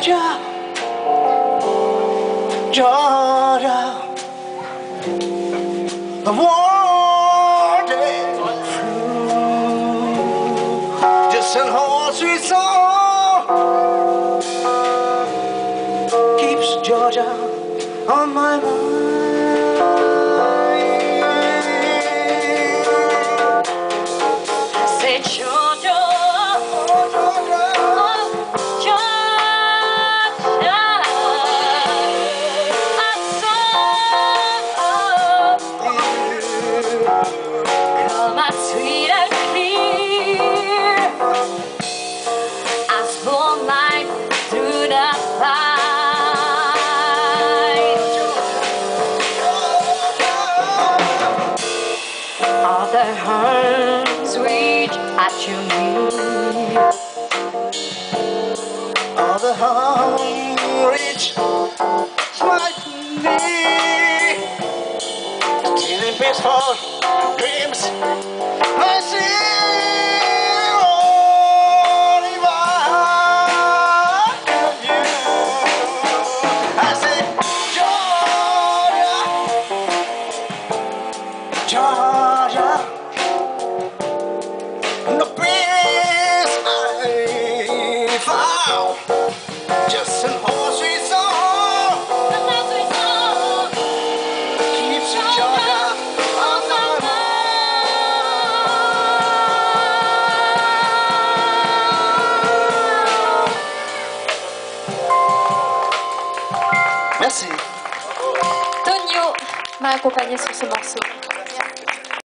Georgia, Georgia, the wandered through just an whole sweet song keeps Georgia on my mind. The hands reach at your knee. All the reach my knee. Stealing peaceful Merci. Tonio m'a accompagné sur ce morceau.